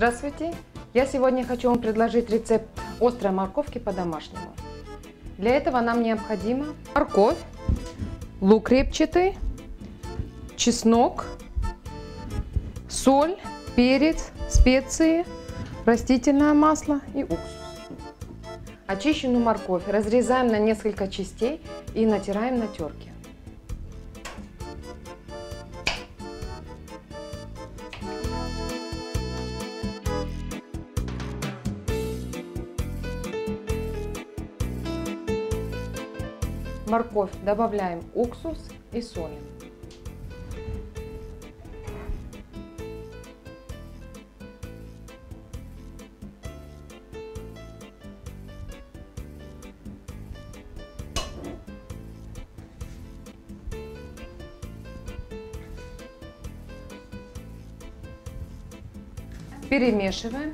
Здравствуйте! Я сегодня хочу вам предложить рецепт острой морковки по-домашнему. Для этого нам необходимо морковь, лук репчатый, чеснок, соль, перец, специи, растительное масло и уксус. Очищенную морковь разрезаем на несколько частей и натираем на терке. Морковь добавляем уксус и соль. Перемешиваем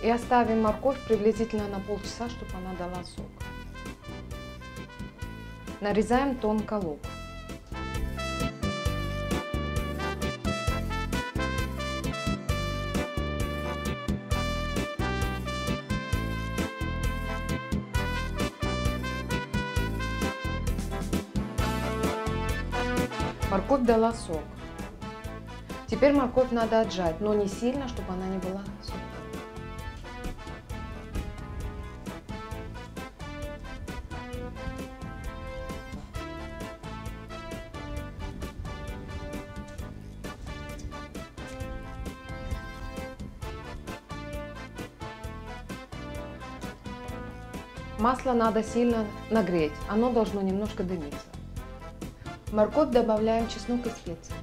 И оставим морковь приблизительно на полчаса, чтобы она дала сок. Нарезаем тонко лук. Морковь дала сок. Теперь морковь надо отжать, но не сильно, чтобы она не была сухой. Масло надо сильно нагреть, оно должно немножко дымиться. Морковь добавляем чеснок и специи.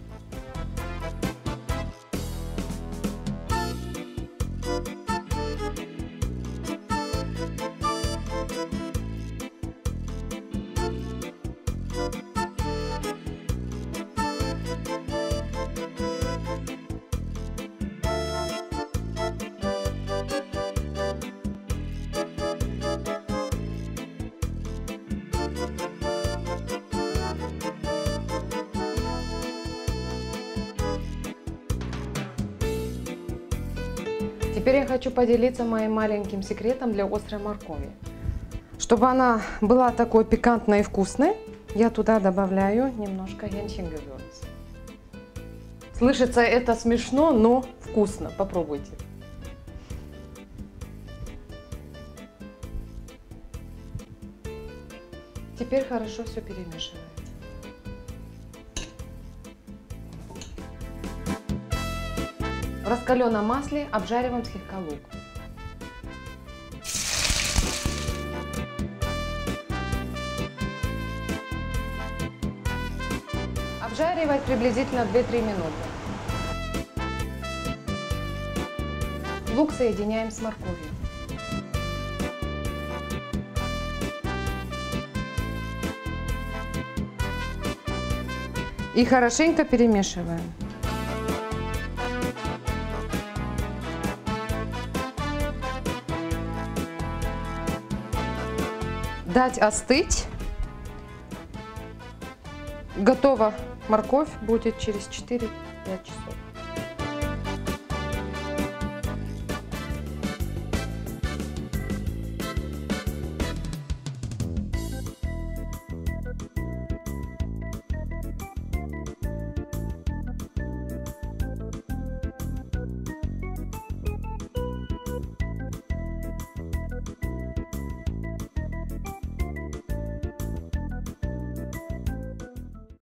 Теперь я хочу поделиться моим маленьким секретом для острой моркови. Чтобы она была такой пикантной и вкусной, я туда добавляю немножко генчингевюрц. Слышится это смешно, но вкусно. Попробуйте. Теперь хорошо все перемешиваем. В раскаленном масле обжариваем слегка лук. Обжаривать приблизительно 2-3 минуты. Лук соединяем с морковью. И хорошенько перемешиваем. Дать остыть. Готова морковь будет через 4-5 часов.